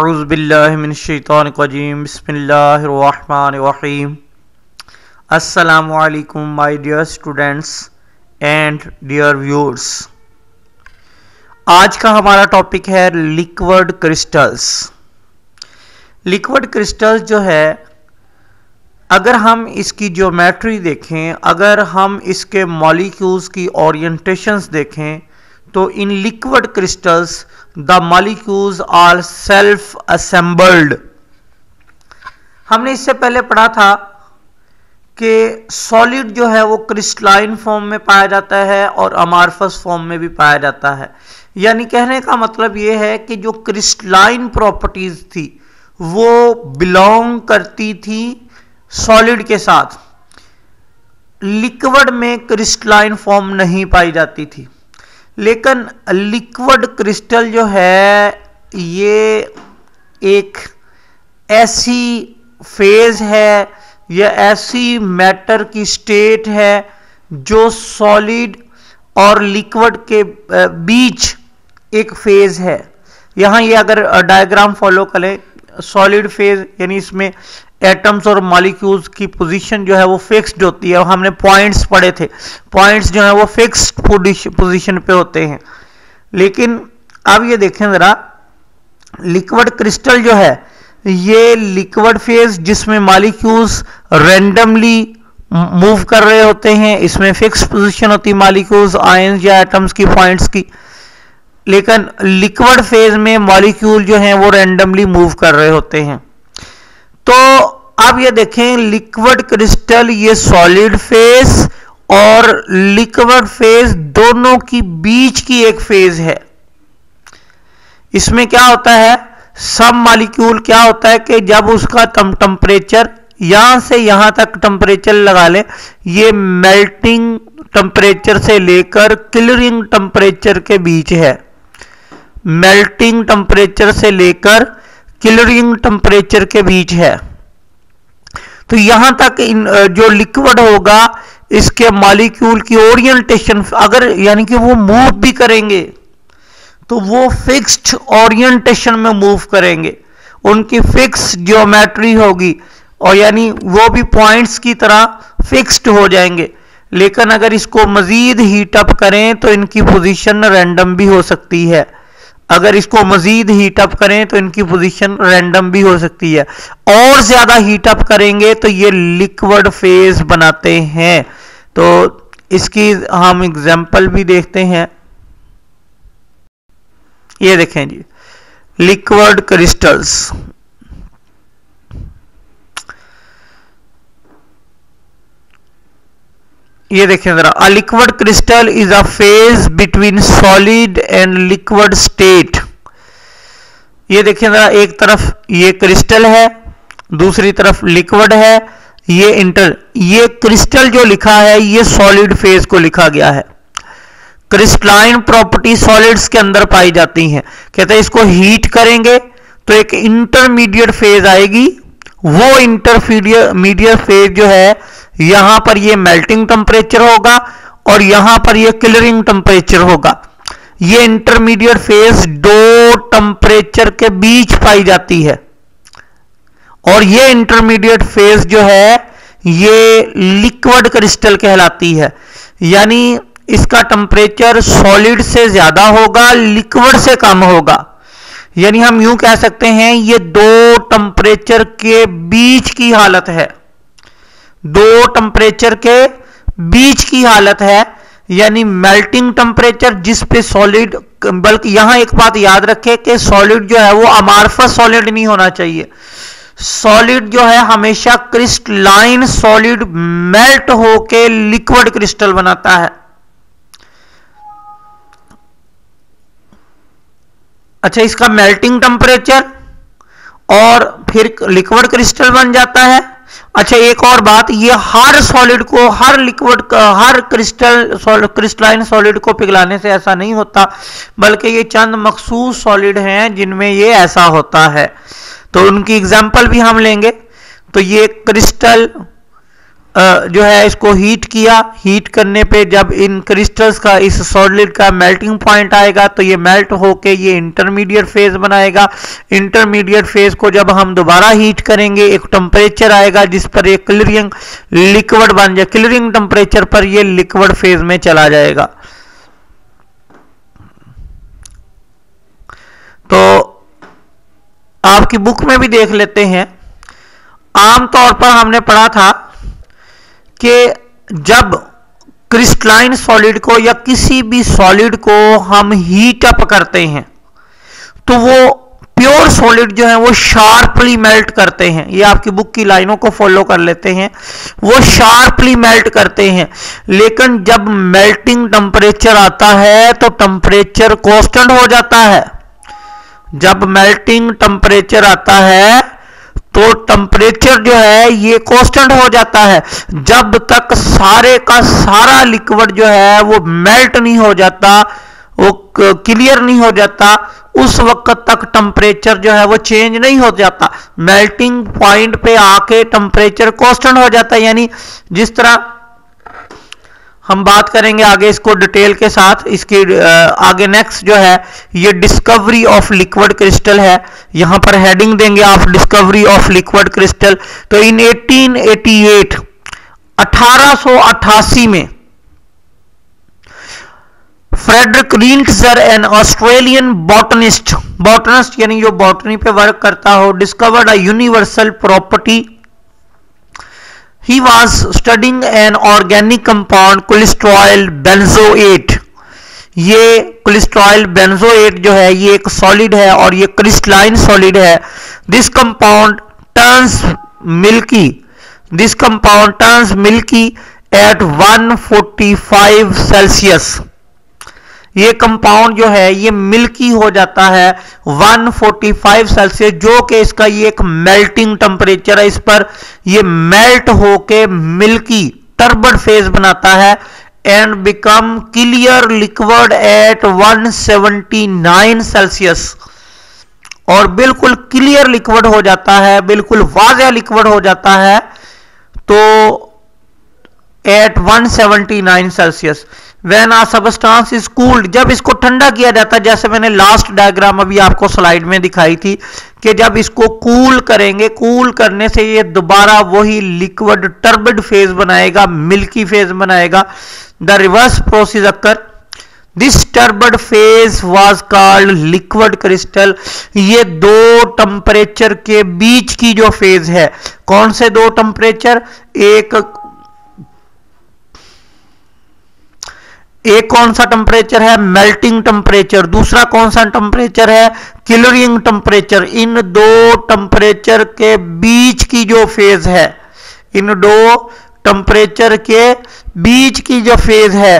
अज़बिल्लिनशैतवानजीम बसमीम असलकम my dear students and dear viewers आज का हमारा टॉपिक है लिक्विड क्रिस्टल्स लिक्विड क्रिस्टल्स जो है, अगर हम इसकी ज्योमेट्री देखें, अगर हम इसके मॉलिक्यूल्स की ओरिएंटेशंस देखें तो इन liquid crystals the molecules are self assembled हमने इससे पहले पढ़ा था कि सॉलिड जो है वो क्रिस्टलाइन फॉर्म में पाया जाता है और अमार्फस फॉर्म में भी पाया जाता है। यानी कहने का मतलब ये है कि जो क्रिस्टलाइन प्रॉपर्टीज़ थी, वो बिलोंग करती थी सॉलिड के साथ। लिक्विड में क्रिस्टलाइन फॉर्म नहीं पाई जाती थी। लेकिन लिक्विड क्रिस्टल जो है, ये एक ऐसी फ़ेज़ है, या ऐसी मैटर की स्टेट है, जो सॉलिड और लिक्विड के बीच एक फ़ेज़ है। यहाँ ये अगर डायग्राम फॉलो करें, सॉलिड फ़ेज़, यानी इसमें एटम्स और मॉलिक्यूल्स की पोजीशन जो है वो फिक्स्ड होती है। हमने पॉइंट्स पढ़े थे। पॉइंट्स जो है वो फिक्स्ड पोजीशन पे होते हैं। लेकिन अब ये देखें ज़रा। लिक्विड क्रिस्टल जो है, ये लिक्विड फ़ेज़ जिसमें मॉलिक्यूल्स रेंडमली मूव कर रहे होते हैं, इसमें फिक्स पोजीशन होती है मॉलिक्यूल्स आयंस या एटम्स की पॉइंट्स की। लेकिन लिक्विड फ़ेज़ में मॉलिक्यूल जो हैं वो रैंडमली मूव कर रहे होते हैं। तो अब ये देखें लिक्विड क्रिस्टल ये सॉलिड फेस और लिक्विड फ़ेज़ दोनों की बीच की एक फ़ेज़ है। इसमें क्या होता है? सब मॉलिक्यूल क्या होता है कि जब उसका टेम्परेचर यहाँ से यहाँ तक टेम्परेचर लगा ले, ये मेल्टिंग टेम्परेचर से लेकर क्लियरिंग टेम्परेचर के बीच है। मेल्टिंग टेम्परेचर से लेकर क्लियरिंग टेम्परेचर के बीच है। तो यहाँ तक इन जो लिक्विड होगा, इसके मॉलिक्यूल की ओरिएंटेशन अगर यानी कि वो मूव भी करेंगे तो वो फिक्स्ड ओरिएंटेशन में मूव करेंगे। उनकी फिक्स जियोमेट्री होगी और यानी वो भी पॉइंट्स की तरह फिक्स्ड हो जाएँगे। लेकिन अगर इसको मजीद हीट अप करें तो इनकी पोजीशन रैंडम भी हो सकती है। अगर इसको मजीद हीटअप करें तो इनकी पोजीशन रैंडम भी हो सकती है। और ज़्यादा हीटअप करेंगे तो ये लिक्विड फ़ेज़ बनाते हैं। तो इसकी हम एग्जांपल भी देखते हैं। ये देखें जी। लिक्विड क्रिस्टल्स ये देखें जरा a liquid crystal is a phase between solid and liquid state ये देखें जरा, एक तरफ़ ये क्रिस्टल है, दूसरी तरफ़ लिक्विड है, ये इंटर ये क्रिस्टल जो लिखा है, ये सॉलिड फ़ेज़ को लिखा गया है। क्रिस्टलाइन प्रॉपर्टी सॉलिड्स के अंदर पाई जाती हैं। कहते हैं इसको हीट करेंगे तो एक इंटरमीडिएट फ़ेज़ आएगी, वो इंटरमीडिएट फ़ेज़ जो है यहाँ पर ये मेल्टिंग टेम्परेचर होगा और यहाँ पर ये क्लियरिंग टेम्परेचर होगा। ये इंटरमीडिएट फ़ेज़ दो टेम्परेचर के बीच पाई जाती है। और ये इंटरमीडिएट फ़ेज़ जो है, ये लिक्विड क्रिस्टल कहलाती है। यानी इसका टेम्परेचर सॉलिड से ज़्यादा होगा लिक्विड से कम होगा। यानी हम यूँ कह सकते हैं, ये दो टेम्परेचर के बीच की हालत है। दो टेम्परेचर के बीच की हालत है, यानी मेल्टिंग टेम्परेचर जिस पे सॉलिड बल्कि यहाँ एक बात याद रखें कि सॉलिड जो है वो अमार्फस सॉलिड नहीं होना चाहिए। सॉलिड जो है हमेशा क्रिस्टलाइन सॉलिड मेल्ट होके लिक्विड क्रिस्टल बनाता है। अच्छा इसका मेल्टिंग टेम्परेचर और फिर लिक्विड क्रिस्टल बन जाता है। अच्छा एक और बात, ये हर सॉलिड को, हर लिक्विड हर क्रिस्टल क्रिस्टलाइन सॉलिड को पिघलाने से ऐसा नहीं होता, बल्कि ये चंद मखसूस सॉलिड हैं जिनमें ये ऐसा होता है। तो उनकी एग्जांपल भी हम लेंगे। तो ये क्रिस्टल जो है इसको हीट किया। हीट करने पे जब इन क्रिस्टल्स का, इस सॉलिड का मेल्टिंग पॉइंट आएगा तो ये मेल्ट होके ये इंटरमीडिएट फ़ेज़ बनाएगा। इंटरमीडिएट फ़ेज़ को जब हम दोबारा हीट करेंगे, एक टेम्परेचर आएगा जिस पर ये क्लियरिंग लिक्विड बन जाए क्लियरिंग टेम्परेचर पर ये लिक्विड फ़ेज़ में चला जाएगा। तो आपकी बुक में भी देख लेते हैं। आमतौर पर हमने पढ़ा था कि जब क्रिस्टलाइन सॉलिड को या किसी भी सॉलिड को हम हीट अप करते हैं तो वो प्योर सॉलिड जो है वो शार्पली मेल्ट करते हैं। ये आपकी बुक की लाइनों को फॉलो कर लेते हैं। वो शार्पली मेल्ट करते हैं। लेकिन जब मेल्टिंग टेम्परेचर आता है तो टेम्परेचर कॉन्स्टेंट हो जाता है। जब मेल्टिंग टेम्परेचर आता है तो टेम्परेचर जो है, ये कॉन्स्टेंट हो जाता है। जब तक सारे का सारा लिक्विड जो है, वो मेल्ट नहीं हो जाता, वो क्लियर नहीं हो जाता, उस वक्त तक टेम्परेचर जो है, वो चेंज नहीं हो जाता। मेल्टिंग पॉइंट पे आके टेम्परेचर कॉन्स्टेंट हो जाता है। यानी जिस तरह हम बात करेंगे आगे इसको डिटेल के साथ। इसकी आगे नेक्स्ट जो है, ये डिस्कवरी ऑफ़ लिक्विड क्रिस्टल है। यहाँ पर हेडिंग देंगे आप डिस्कवरी ऑफ़ लिक्विड क्रिस्टल तो इन 1888 1888 में Friedrich Reinitzer an Australian botanist botanist यानी जो बॉटनी पे वर्क करता हो discovered a universal property he was studying an organic compound, cholesterol benzoate. ये कोलेस्ट्रॉल बेंजोएट जो है, ये एक सॉलिड है और ये क्रिस्टलाइन सॉलिड है। This compound turns milky this compound turns milky at 145 Celsius ये कंपाउंड जो है, ये मिल्की हो जाता है 145 सेल्सियस जो कि इसका ये एक मेल्टिंग टेम्परेचर है, इस पर ये मेल्ट होके मिल्की टर्बड फ़ेज़ बनाता है and become clear liquid at 179 Celsius और बिल्कुल क्लियर लिक्विड हो जाता है, बिल्कुल वाजह लिक्विड हो जाता है तो at 179 Celsius when a substance is cooled जब इसको ठंडा किया जाता है, जैसे मैंने लास्ट डायग्राम अभी आपको स्लाइड में दिखाई थी, कि जब इसको कूल cool करेंगे कूल cool करने से ये दोबारा वही लिक्विड टर्बिड फ़ेज़ बनाएगा मिल्की फ़ेज़ बनाएगा. The reverse process occur this turbid phase was called liquid crystal ये दो टेम्परेचर के बीच की जो फ़ेज़ है, कौन से दो टेम्परेचर एक एक कौन सा टेम्परेचर है? मेल्टिंग टेम्परेचर दूसरा कौन सा टेम्परेचर है? किलरिंग टेम्परेचर इन दो टेम्परेचर के बीच की जो फ़ेज़ है, इन दो टेम्परेचर के बीच की जो फ़ेज़ है,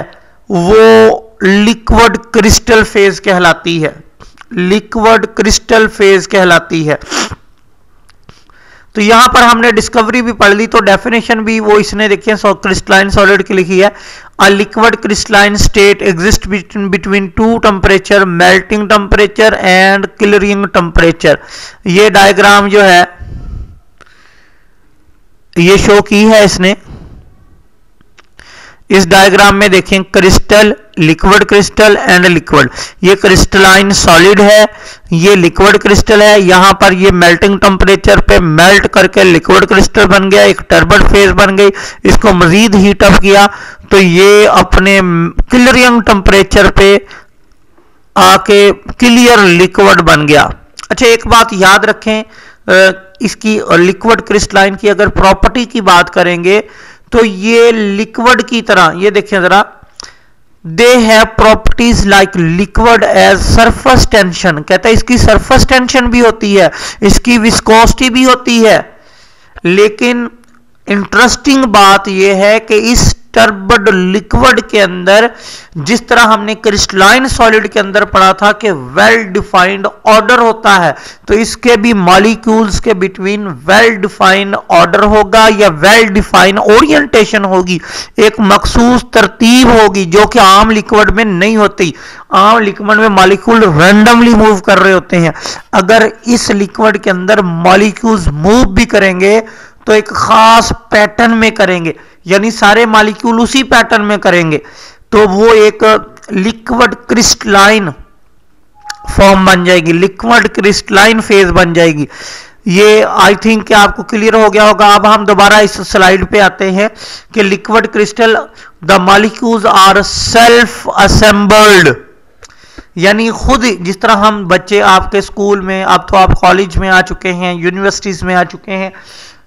वो लिक्विड क्रिस्टल फ़ेज़ कहलाती है। लिक्विड क्रिस्टल फ़ेज़ कहलाती है। तो यहाँ पर हमने डिस्कवरी भी पढ़ ली तो डेफिनेशन भी वो इसने देखिए क्रिस्टलाइन सॉलिड की लिखी है। A liquid crystalline state exist between two temperature melting temperature and clearing temperature ये डायग्राम जो है, ये शो की है इसने। इस डायग्राम में देखें crystal liquid crystal and liquid ये क्रिस्टलाइन सॉलिड है, ये लिक्विड क्रिस्टल है, यहाँ पर ये मेल्टिंग टेम्परेचर पे मेल्ट करके लिक्विड क्रिस्टल बन गया, एक टर्बड फ़ेज़ बन गई, इसको मजीद हीट अप किया तो ये अपने क्लियरिंग टेम्परेचर पे आके क्लियर लिक्विड बन गया। अच्छा एक बात याद रखें इसकी लिक्विड क्रिस्टलाइन की अगर प्रॉपर्टी की बात करेंगे तो ये लिक्विड की तरह, ये देखिए जरा they have properties like liquid as surface tension कहता है इसकी सरफेस टेंशन भी होती है, इसकी विस्कोसिटी भी होती है। लेकिन इंटरेस्टिंग बात यह है कि इस टर्बड लिक्विड के अंदर, जिस तरह हमने क्रिस्टलाइन सॉलिड के अंदर पढ़ा था कि वेल डिफाइंड ऑर्डर होता है तो इसके भी मॉलिक्यूल्स के बिटवीन वेल डिफाइंड ऑर्डर होगा या वेल डिफाइंड ओरिएंटेशन होगी। एक मखसूस तरतीब होगी जो कि आम लिक्विड में नहीं होती। आम लिक्विड में मॉलिक्यूल रैंडमली मूव कर रहे होते हैं। अगर इस लिक्विड के अंदर मॉलिक्यूल्स मूव भी करेंगे तो एक खास पैटर्न में करेंगे। यानी सारे मालिक्यूल उसी पैटर्न में करेंगे। तो वो एक लिक्विड क्रिस्टलाइन फॉर्म बन जाएगी, लिक्विड क्रिस्टलाइन फ़ेज़ बन जाएगी। ये आई थिंक कि आपको क्लियर हो गया होगा? अब हम दोबारा इस स्लाइड पे आते हैं कि liquid crystal the molecules are self assembled. यानी खुद जिस तरह हम बच्चे आपके स्कूल में, अब तो आप कॉलेज में आ चुके हैं, यूनिवर्सिटीज में आ चुके हैं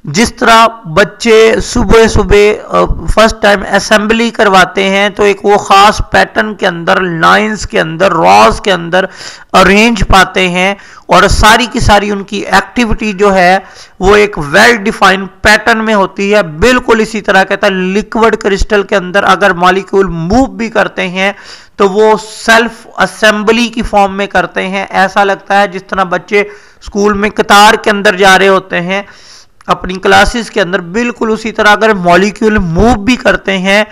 जिस तरह बच्चे सुबह सुबह फ़र्स्ट टाइम असेंबली करवाते हैं तो एक वो ख़ास पैटर्न के अंदर लाइंस के अंदर रॉज के अंदर अरेंज पाते हैं और सारी की सारी उनकी एक्टिविटी जो है, वो एक वेल डिफाइंड पैटर्न में होती है। बिल्कुल इसी तरह कहता है लिक्विड क्रिस्टल के अंदर अगर मॉलिक्यूल मूव भी करते हैं तो वो सेल्फ असेंबली की फॉर्म में करते हैं। ऐसा लगता है जिस तरह बच्चे स्कूल में कतार के अंदर जा रहे होते हैं। अपनी क्लासेस के अंदर बिल्कुल उसी तरह अगर मॉलिक्यूल मूव भी करते हैं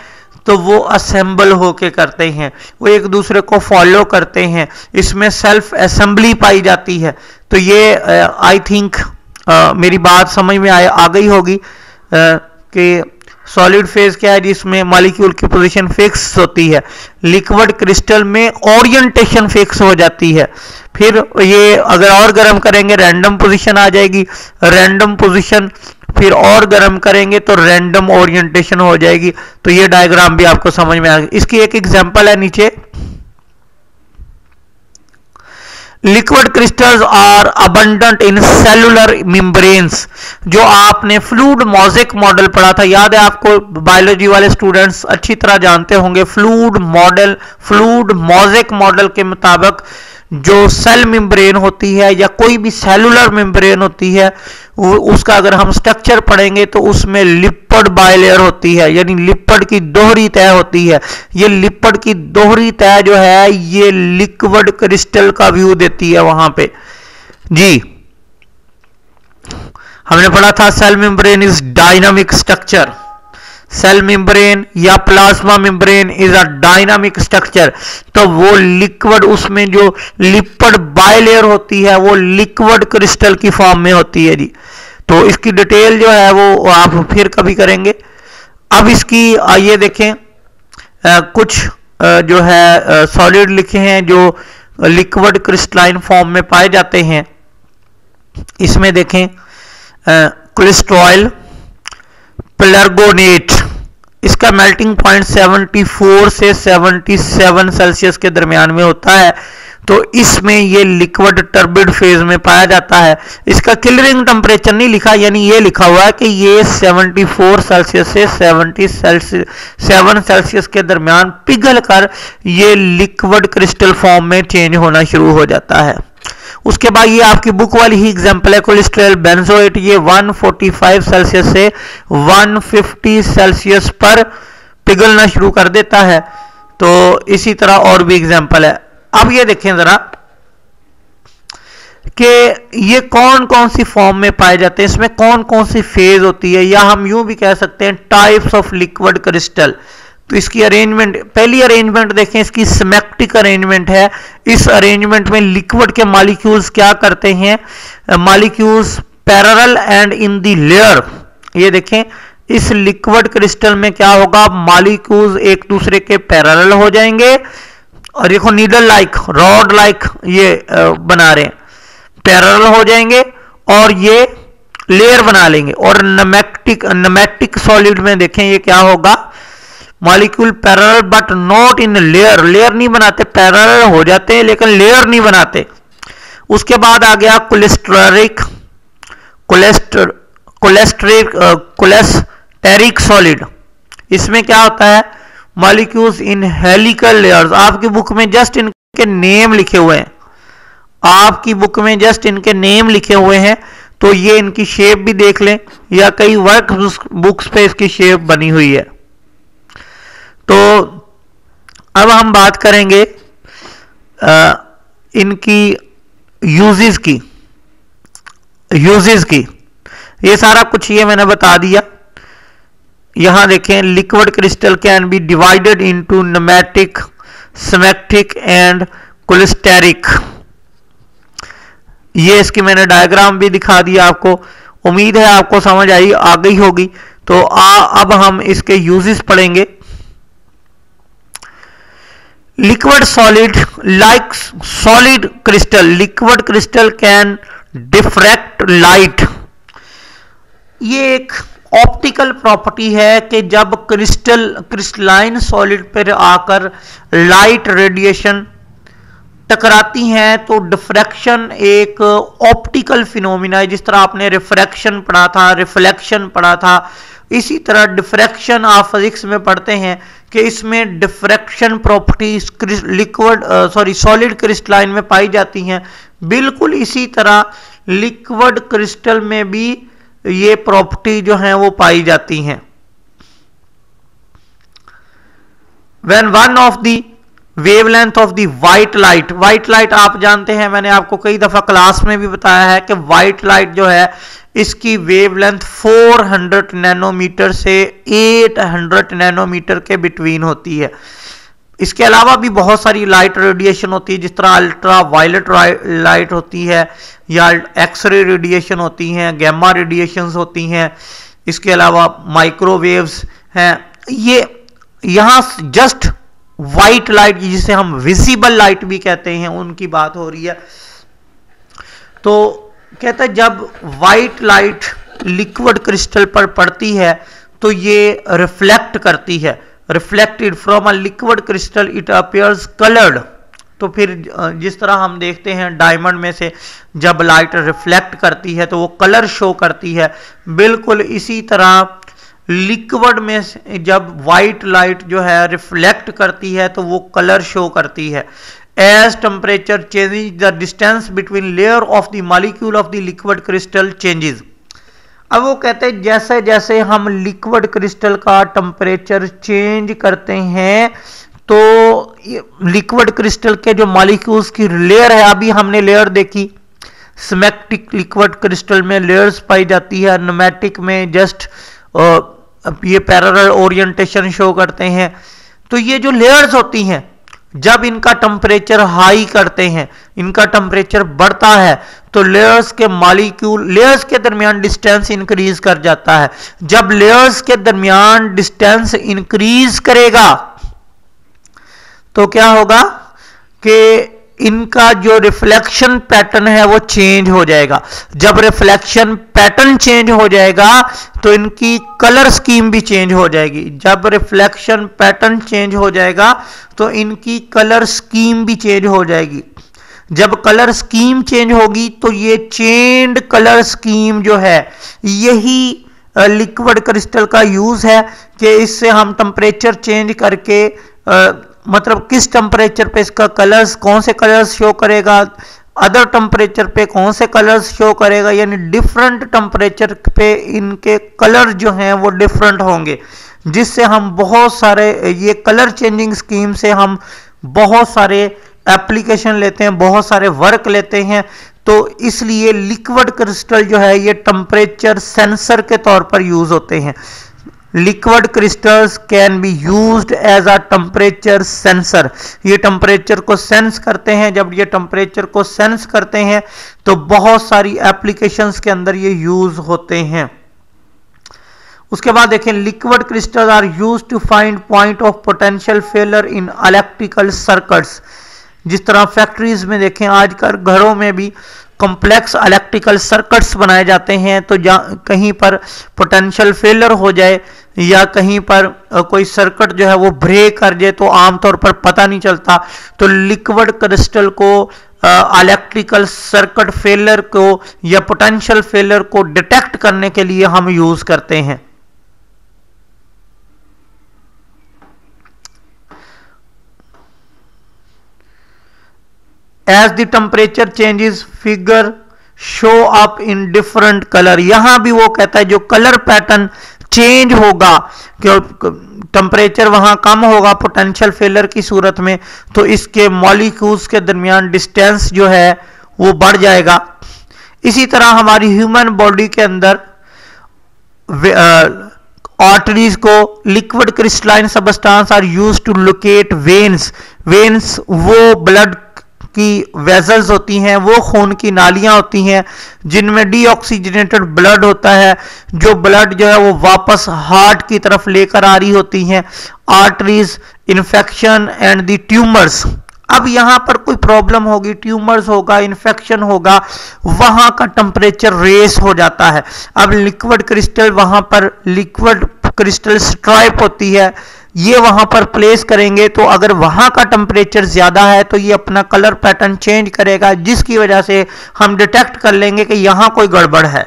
तो वो असेंबल होके करते हैं। वो एक दूसरे को फॉलो करते हैं। इसमें सेल्फ असेंबली पाई जाती है। तो ये आई थिंक मेरी बात समझ में आ, आ गई होगी कि सॉलिड फ़ेज़ क्या है जिसमें मालिक्यूल की पोजीशन फिक्स होती है। लिक्विड क्रिस्टल में ओरिएंटेशन फिक्स हो जाती है। फिर ये अगर और गर्म करेंगे रैंडम पोजीशन आ जाएगी। रैंडम पोजीशन फिर और गर्म करेंगे तो रैंडम ओरिएंटेशन हो जाएगी। तो ये डायग्राम भी आपको समझ में आ इसकी एक एग्ज़ाम्पल है नीचे। Liquid crystals are abundant in cellular membranes जो आपने फ्लूड मोजिक मॉडल पढ़ा था। याद है आपको बायोलॉजी वाले स्टूडेंट्स अच्छी तरह जानते होंगे fluid model fluid mosaic model के मुताबिक जो सेल मेम्ब्रेन होती है या कोई भी सेलुलर मेम्ब्रेन होती है उसका अगर हम स्ट्रक्चर पढ़ेंगे तो उसमें लिपड बायलेयर होती है, यानी लिपड की दोहरी तय होती है। ये लिपड की दोहरी तय जो है, ये लिक्विड क्रिस्टल का व्यू देती है वहाँ पे। जी। हमने पढ़ा था cell membrane is dynamic structure cell membrane या plasma membrane is a dynamic structure तो वो लिक्विड उसमें जो लिपड बायलेयर होती है वो लिक्विड क्रिस्टल की फॉर्म में होती है जी। तो इसकी डिटेल जो है वो आप फिर कभी करेंगे। अब इसकी ये देखें आ, कुछ आ, जो है सॉलिड लिखे हैं जो लिक्विड क्रिस्टलाइन फॉर्म में पाए जाते हैं। इसमें देखें क्रिस्टॉयल प्लर्गोनेट। इसका मेल्टिंग पॉइंट 74 से 77 सेल्सियस के दरमियान में होता है। तो इसमें ये लिक्विड टर्बिड फ़ेज़ में पाया जाता है। इसका किलरिंग टेम्परेचर नहीं लिखा, यानी ये लिखा हुआ है कि ये 74 सेल्सियस से 70 सेल्सियस सेवन सेल्सियस के दरमियान पिघल कर ये लिक्विड क्रिस्टल फॉर्म में चेंज होना शुरू हो जाता है। उसके बाद ये आपकी बुक वाली ही एग्जांपल है कोलेस्ट्रॉल बेंजोएट ये 145 सेल्सियस से 150 सेल्सियस पर पिघलना शुरू कर देता है। तो इसी तरह और भी एग्ज़ाम्पल है। अब ये देखें जरा कि ये कौन कौन सी फॉर्म में पाए जाते हैं। इसमें कौन कौन सी फ़ेज़ होती है, या हम यूँ भी कह सकते हैं टाइप्स ऑफ़ लिक्विड क्रिस्टल तो इसकी अरेंजमेंट पहली अरेंजमेंट देखें, इसकी सिमेक्टिक अरेंजमेंट है। इस अरेंजमेंट में लिक्विड के मालिक्यूल्स क्या करते हैं? Molecules parallel and in the layer ये देखें, इस लिक्विड क्रिस्टल में क्या होगा? मालिक्यूल्स एक दूसरे के पैरल हो जाएँगे। और देखो नीडल लाइक रॉड लाइक ये बना रहे पैरल हो जाएँगे और ये लेयर बना लेंगे। और नमैक्टिक नमैटिक सॉलिड में देखें, ये क्या होगा? Molecule parallel but not in layer layer नहीं बनाते पैरल हो जाते हैं, लेकिन लेयर नहीं बनाते। उसके बाद आ गया कोलेस्ट्रिक कोलेस्टर कोलेस्ट्रिक कोलेस्टेरिक सॉलिड इसमें क्या होता है? मॉलिक्यूल्स इन हेलिकल लेयर्स आपकी बुक में जस्ट इनके नेम लिखे हुए हैं। आपकी बुक में जस्ट इनके नेम लिखे हुए हैं तो ये इनकी शेप भी देख लें, या कई वर्क बुक्स पे इसकी शेप बनी हुई है। तो अब हम बात करेंगे आ, इनकी यूजेस की यूजेस की। ये सारा कुछ ये मैंने बता दिया। यहाँ देखें liquid crystal can be divided into nematic smectic and cholesteric ये इसकी मैंने डायग्राम भी दिखा दिया आपको। उम्मीद है आपको समझ आई आ गई होगी। तो आ, अब हम इसके यूजेस पढ़ेंगे। Liquid solid, like solid crystal. Liquid crystal can diffract light. ये एक ऑप्टिकल प्रॉपर्टी है कि जब क्रिस्टल क्रिस्टलाइन सॉलिड पर आकर लाइट रेडिएशन टकराती हैं तो डिफ्रैक्शन एक ऑप्टिकल फिनोमिना है। जिस तरह आपने रिफ्रैक्शन पढ़ा था रिफ्लेक्शन पढ़ा था, इसी तरह डिफ्रैक्शन आप फिजिक्स में पढ़ते हैं। कि इसमें diffraction properties liquid sorry solid crystalline में पाई जाती हैं। बिल्कुल इसी तरह लिक्विड क्रिस्टल में भी ये प्रॉपर्टी जो है वो पाई जाती हैं। When one of the wavelength of the white light white light आप जानते हैं, मैंने आपको कई दफ़ा क्लास में भी बताया है कि व्हाइट लाइट जो है, इसकी वेवलेंथ 400 नैनोमीटर से 800 नैनोमीटर के बिटवीन होती है। इसके अलावा भी बहुत सारी लाइट रेडिएशन होती है, जिस तरह अल्ट्रा वायलेट लाइट होती है, या एक्सरे रेडिएशन होती हैं गैमा रेडिएशन होती हैं। इसके अलावा माइक्रोवेव्स हैं। ये यहाँ जस्ट वाइट लाइट जिसे हम विजिबल लाइट भी कहते हैं, उनकी बात हो रही है। तो कहता है, जब वाइट लाइट लिक्विड क्रिस्टल पर पड़ती है तो ये रिफ्लेक्ट करती है। Reflected from a liquid crystal it appears coloured तो फिर जिस तरह हम देखते हैं डायमंड में से जब लाइट रिफ्लेक्ट करती है तो वो कलर शो करती है। बिल्कुल इसी तरह लिक्विड में जब वाइट लाइट जो है रिफ्लेक्ट करती है तो वो कलर शो करती है। As temperature changes, the distance between layer of the molecule of the liquid crystal changes. अब वो कहते हैं, जैसे जैसे हम लिक्विड क्रिस्टल का टेम्परेचर चेंज करते हैं तो लिक्विड क्रिस्टल के जो मॉलिक्यूल्स की लेयर है, अभी हमने लेयर देखी। स्मेक्टिक लिक्विड क्रिस्टल में लेयर्स पाई जाती है नोमैटिक में जस्ट ये पैरल ओरिएंटेशन शो करते हैं। तो ये जो लेयर्स होती हैं, जब इनका टेम्परेचर हाई करते हैं, इनका टेम्परेचर बढ़ता है तो लेयर्स के मालिक्यूल लेयर्स के दरमियान डिस्टेंस इंक्रीज कर जाता है। जब लेयर्स के दरमियान डिस्टेंस इंक्रीज करेगा तो क्या होगा कि इनका जो रिफ्लेक्शन पैटर्न है वो चेंज हो जाएगा। जब रिफ्लेक्शन पैटर्न चेंज हो जाएगा तो इनकी कलर स्कीम भी चेंज हो जाएगी। जब रिफ्लेक्शन पैटर्न चेंज हो जाएगा तो इनकी कलर स्कीम भी चेंज हो जाएगी। जब कलर स्कीम चेंज होगी तो ये चेंड कलर स्कीम जो है, यही लिक्विड क्रिस्टल का यूज़ है कि इससे हम टेम्परेचर चेंज करके मतलब किस टेम्परेचर पे इसका कलर्स कौन से कलर्स शो करेगा? अदर टेम्परेचर पे कौन से कलर्स शो करेगा? यानी डिफरेंट टेम्परेचर पे इनके कलर जो हैं वो डिफरेंट होंगे। जिससे हम बहुत सारे, ये कलर चेंजिंग स्कीम से हम बहुत सारे एप्लीकेशन लेते हैं, बहुत सारे वर्क लेते हैं। तो इसलिए लिक्विड क्रिस्टल जो है, ये टेम्परेचर सेंसर के तौर पर यूज़ होते हैं। Liquid crystals can be used as a temperature sensor. ये टेम्परेचर को सेंस करते हैं। जब ये टेम्परेचर को सेंस करते हैं तो बहुत सारी एप्लीकेशंस के अंदर ये यूज़ होते हैं। उसके बाद देखें, liquid crystal are use to find point of potential failure in electrical circuits जिस तरह फैक्ट्रीज में देखें, आजकल घरों में भी कॉम्प्लेक्स इलेक्ट्रिकल सर्किट्स बनाए जाते हैं तो जा, कहीं पर पोटेंशियल फेलर हो जाए, या कहीं पर कोई सर्किट जो है वो ब्रेक कर जाए तो आमतौर पर पता नहीं चलता। तो लिक्विड क्रिस्टल को इलेक्ट्रिकल सर्किट फेलर को, या पोटेंशियल फेलर को डिटेक्ट करने के लिए हम यूज़ करते हैं। As the temperature changes figure show up in different colour यहाँ भी वो कहता है जो कलर पैटर्न चेंज होगा टेम्परेचर वहाँ कम होगा पोटेंशियल फेलर की सूरत में तो इसके मॉलिक्यूल्स के दरमियान डिस्टेंस जो है, वो बढ़ जाएगा। इसी तरह हमारी ह्यूमन बॉडी के अंदर आर्टरीज को liquid crystalline substance are use to locate veins veins वो ब्लड की वेजल्स होती हैं, वो खून की नालियाँ होती हैं, जिनमें डीऑक्सीजनेटेड ब्लड होता है, जो ब्लड जो है वो वापस हार्ट की तरफ़ लेकर आ रही होती हैं arteries infection and the tumours अब यहाँ पर कोई प्रॉब्लम होगी ट्यूमर्स होगा इन्फेक्शन होगा, वहाँ का टेम्परेचर रेस हो जाता है। अब लिक्विड क्रिस्टल वहाँ पर लिक्विड क्रिस्टल स्ट्राइप होती है, ये वहाँ पर प्लेस करेंगे तो अगर वहाँ का टेम्परेचर ज़्यादा है तो ये अपना कलर पैटर्न चेंज करेगा, जिसकी वजह से हम डिटेक्ट कर लेंगे कि यहाँ कोई गड़बड़ है।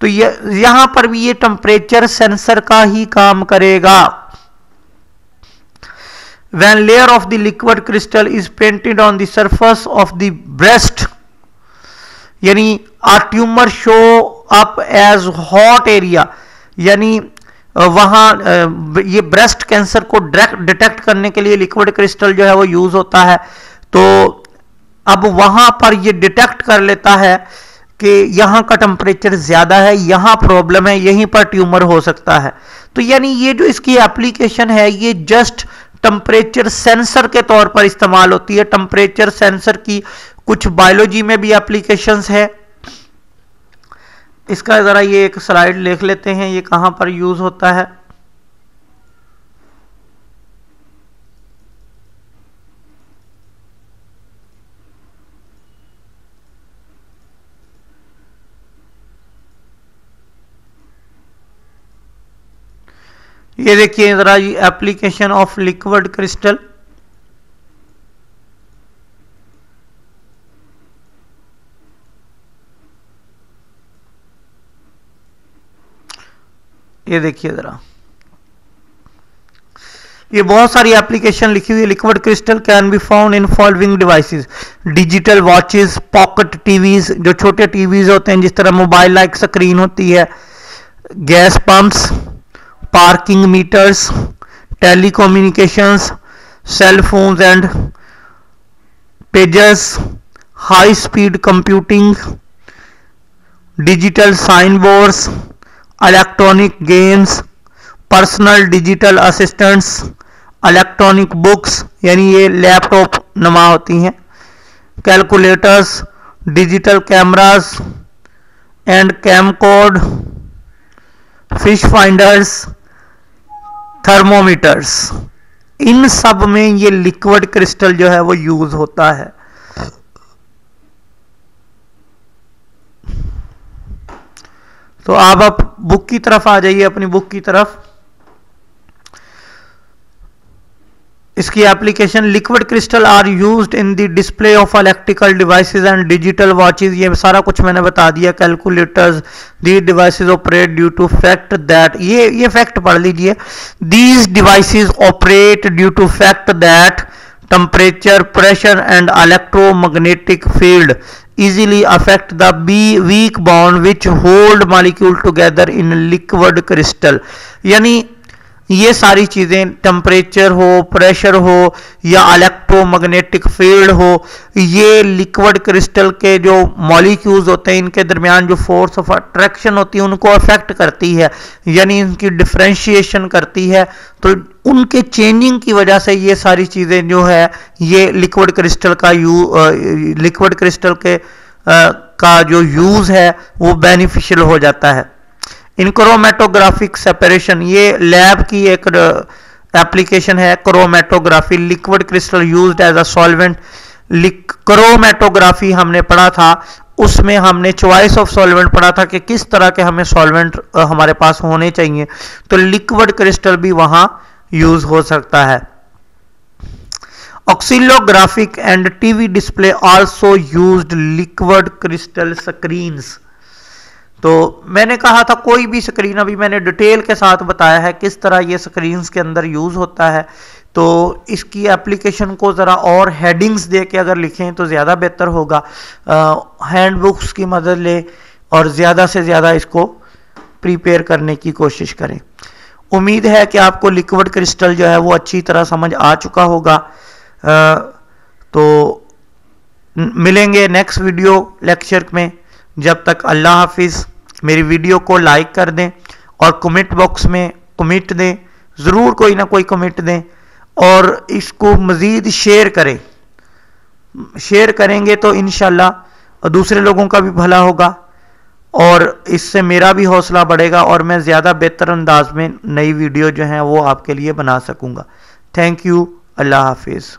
तो ये, यहाँ पर भी ये टेम्परेचर सेंसर का ही काम करेगा। When layer of the liquid crystal is painted on the surface of the breast, यानी a tumor show up as hot area, यानी वहाँ ये ब्रेस्ट कैंसर को डायरेक्ट डिटेक्ट करने के लिए लिक्विड क्रिस्टल जो है वो यूज़ होता है। तो अब वहाँ पर ये डिटेक्ट कर लेता है कि यहाँ का टेम्परेचर ज़्यादा है, यहाँ प्रॉब्लम है, यहीं पर ट्यूमर हो सकता है। तो यानी ये जो इसकी एप्लीकेशन है, ये जस्ट टेम्परेचर सेंसर के तौर पर इस्तेमाल होती है। टेम्परेचर सेंसर की कुछ बायोलॉजी में भी एप्लीकेशंस है। इसका ज़रा ये एक स्लाइड लिख लेते हैं, ये कहाँ पर यूज़ होता है। ये देखिए ज़रा ये एप्लीकेशन ऑफ़ लिक्विड क्रिस्टल ये देखिए ज़रा। ये बहुत सारी एप्लीकेशन लिखी हुई है liquid crystal can be found in following devices digital watches pocket TVs जो छोटे टीवीज होते हैं, जिस तरह मोबाइल लाइक स्क्रीन होती है gas pumps parking meters telecommunications cell phones and pagers high speed computing digital sign boards electronic games personal digital assistants electronic books यानी ये लैपटॉप नमा होती हैं। Calculators digital cameras and camcorders fish finders thermometers इन सब में ये liquid crystal जो है वो यूज़ होता है। तो आप आप बुक की तरफ़ आ जाइए, अपनी बुक की तरफ़। इसकी application liquid crystal are used in the display of electrical devices and digital watches ये सारा कुछ मैंने बता दिया calculators the devices operate due to fact that ये ये फैक्ट पढ़ लीजिए। These devices operate due to fact that temperature, pressure and electromagnetic field easily affect the weak bond which hold molecule together in liquid crystal. यानी ये सारी चीज़ें temperature हो pressure हो या इलेक्ट्रोमैग्नेटिक फ़ील्ड हो, ये लिक्विड क्रिस्टल के जो मॉलिक्यूल्स होते हैं, इनके दरमियान जो फोर्स ऑफ़ अट्रैक्शन होती है, उनको अफेक्ट करती है। यानी इनकी डिफ्रेंशिएशन करती है। तो उनके चेंजिंग की वजह से ये सारी चीज़ें जो है ये लिक्विड क्रिस्टल का यू लिक्विड क्रिस्टल के आ, का जो यूज़ है वो बेनिफिशियल हो जाता है। इनक्रोमेटोग्राफिक सेपरेशन ये लैब की एक एप्लीकेशन है chromatography liquid crystal use as a solvent chromatography हमने पढ़ा था उसमें हमने चॉइस ऑफ़ सॉल्वेंट पढ़ा था कि किस तरह के हमें सॉल्वेंट हमारे पास होने चाहिए। तो लिक्विड क्रिस्टल भी वहाँ यूज़ हो सकता है। Oscillographic and TV display also used liquid crystal screens तो मैंने कहा था कोई भी स्क्रीन अभी मैंने डिटेल के साथ बताया है किस तरह ये स्क्रीन के अंदर यूज़ होता है। तो इसकी एप्लीकेशन को ज़रा और हेडिंग्स दे के अगर लिखें तो ज़्यादा बेहतर होगा। हैंड बुक्स की मदद ले और ज़्यादा से ज़्यादा इसको प्रिपेयर करने की कोशिश करें। उम्मीद है कि आपको लिक्विड क्रिस्टल जो है वो अच्छी तरह समझ आ चुका होगा। आ, तो मिलेंगे नेक्स्ट वीडियो लेक्चर में। जब तक अल्लाह हाफिज़ मेरी वीडियो को लाइक कर दें और कमेंट बॉक्स में कमेंट दें ज़रूर कोई ना कोई कमेंट दें और इसको मज़ीद शेयर करें। शेयर करेंगे तो इन दूसरे लोगों का भी भला होगा। और इससे मेरा भी हौसला बढ़ेगा और मैं ज़्यादा बेहतर अंदाज में नई वीडियो जो हैं वो आपके लिए बना सकूँगा। थैंक यू अल्लाह हाफिज़।